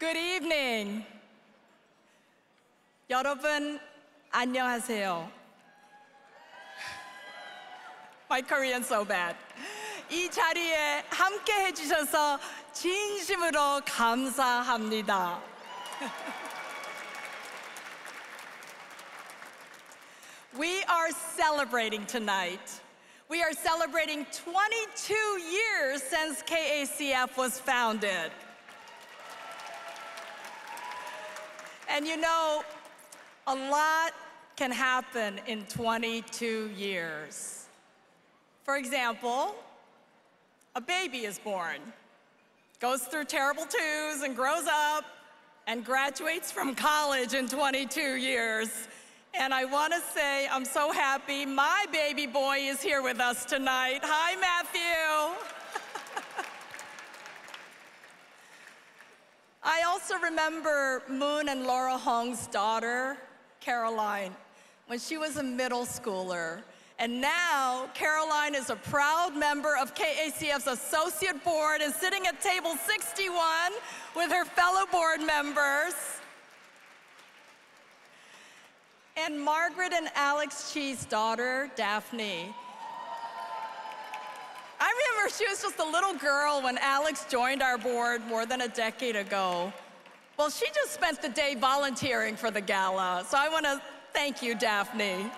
Good evening. 여러분, 안녕하세요. My Korean so bad. 이 자리에 함께 해주셔서 진심으로 감사합니다. We are celebrating tonight. We are celebrating 22 years since KACF was founded. And you know, a lot can happen in 22 years. For example, a baby is born, goes through terrible twos and grows up and graduates from college in 22 years. And I want to say I'm so happy my baby boy is here with us tonight. Hi, Matthew. I also remember Moon and Laura Hong's daughter, Caroline, when she was a middle schooler. And now Caroline is a proud member of KACF's associate board and sitting at table 61 with her fellow board members. And Margaret and Alex Chi's daughter, Daphne. She was just a little girl when Alex joined our board more than a decade ago. Well, she just spent the day volunteering for the gala, so I want to thank you, Daphne.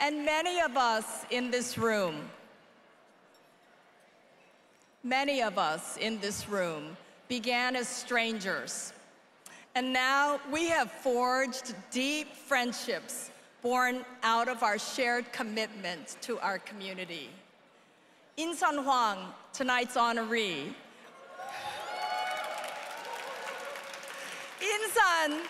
And many of us in this room, many of us in this room began as strangers. And now we have forged deep friendships born out of our shared commitment to our community. Insun Hwang, tonight's honoree. Insun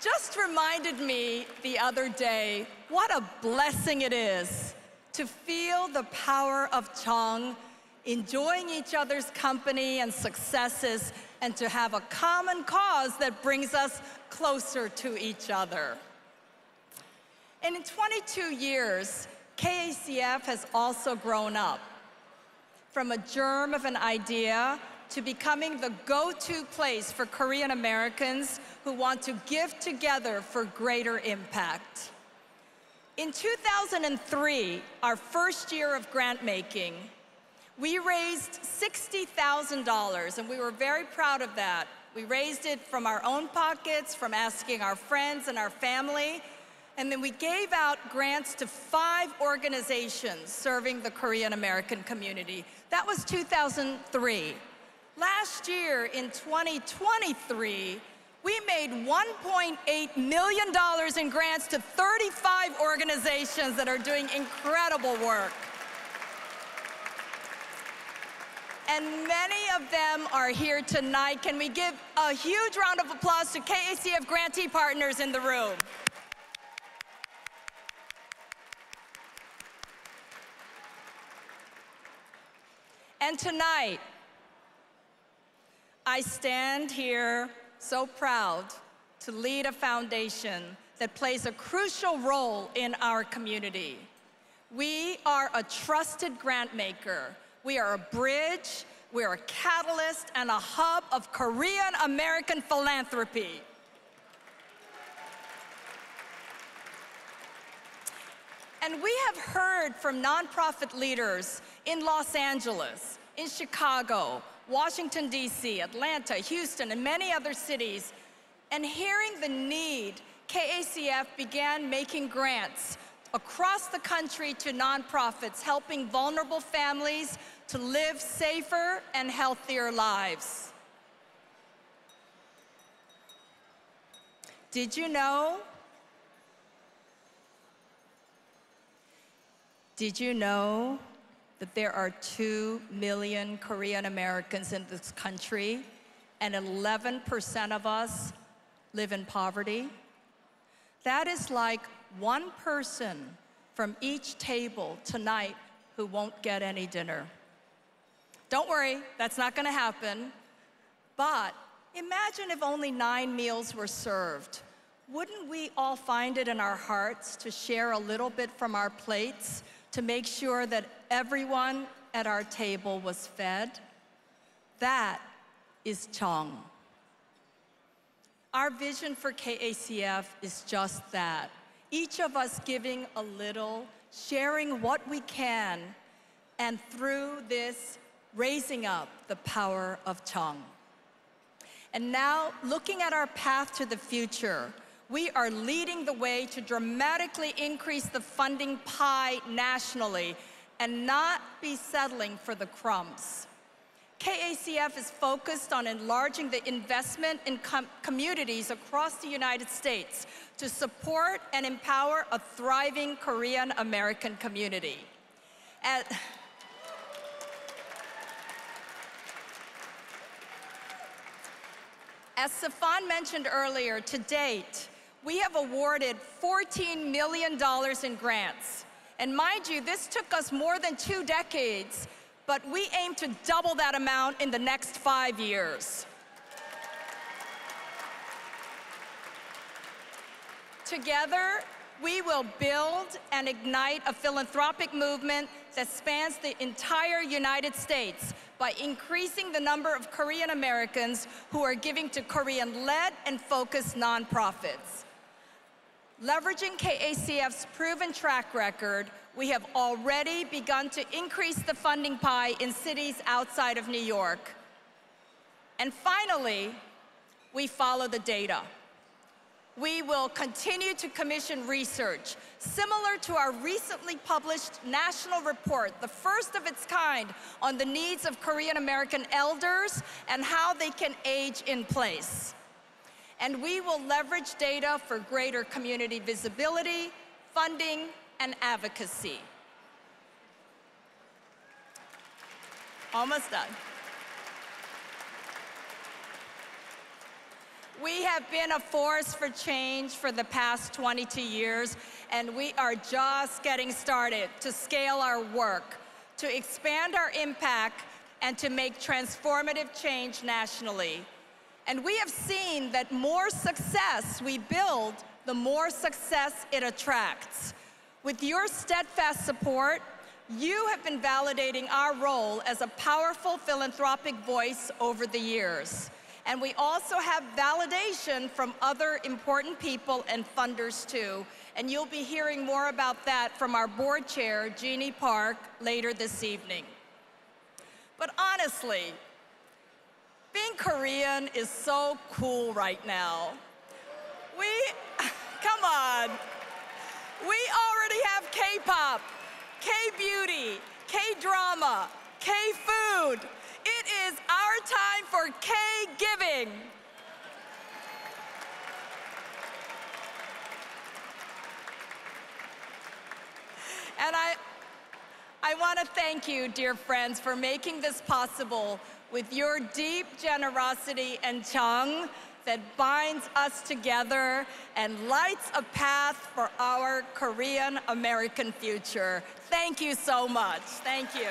just reminded me the other day what a blessing it is to feel the power of Chong enjoying each other's company and successes, and to have a common cause that brings us closer to each other. And in 22 years, KACF has also grown up from a germ of an idea to becoming the go-to place for Korean Americans who want to give together for greater impact. In 2003, our first year of grant making, we raised $60,000, and we were very proud of that. We raised it from our own pockets, from asking our friends and our family, and then we gave out grants to five organizations serving the Korean American community. That was 2003. Last year, in 2023, we made $1.8 million in grants to 35 organizations that are doing incredible work. and many of them are here tonight. Can we give a huge round of applause to KACF grantee partners in the room? And tonight, I stand here so proud to lead a foundation that plays a crucial role in our community. We are a trusted grant maker we are a bridge, we are a catalyst, and a hub of Korean American philanthropy. And we have heard from nonprofit leaders in Los Angeles, in Chicago, Washington, D.C., Atlanta, Houston, and many other cities. And hearing the need, KACF began making grants across the country to nonprofits helping vulnerable families to live safer and healthier lives. Did you know? Did you know that there are 2 million Korean Americans in this country and 11% of us live in poverty? That is like one person from each table tonight who won't get any dinner. Don't worry, that's not gonna happen. But imagine if only nine meals were served. Wouldn't we all find it in our hearts to share a little bit from our plates to make sure that everyone at our table was fed, that is Chong. Our vision for KACF is just that. Each of us giving a little, sharing what we can, and through this, raising up the power of Chong. And now, looking at our path to the future, we are leading the way to dramatically increase the funding pie nationally and not be settling for the crumbs. KACF is focused on enlarging the investment in com communities across the United States to support and empower a thriving Korean American community. At, As Safan mentioned earlier, to date, we have awarded $14 million in grants. And mind you, this took us more than two decades but we aim to double that amount in the next five years. Together, we will build and ignite a philanthropic movement that spans the entire United States by increasing the number of Korean Americans who are giving to Korean-led and focused nonprofits. Leveraging KACF's proven track record, we have already begun to increase the funding pie in cities outside of New York. And finally, we follow the data. We will continue to commission research similar to our recently published national report, the first of its kind on the needs of Korean American elders and how they can age in place. And we will leverage data for greater community visibility, funding, and advocacy. Almost done. We have been a force for change for the past 22 years, and we are just getting started to scale our work, to expand our impact, and to make transformative change nationally. And we have seen that more success we build, the more success it attracts. With your steadfast support, you have been validating our role as a powerful philanthropic voice over the years. And we also have validation from other important people and funders too. And you'll be hearing more about that from our board chair, Jeannie Park, later this evening. But honestly, Korean is so cool right now. We, come on. We already have K-pop, K-beauty, K-drama, K-food. It is our time for K-giving. And I, I want to thank you, dear friends, for making this possible with your deep generosity and Chong that binds us together and lights a path for our Korean American future. Thank you so much. Thank you.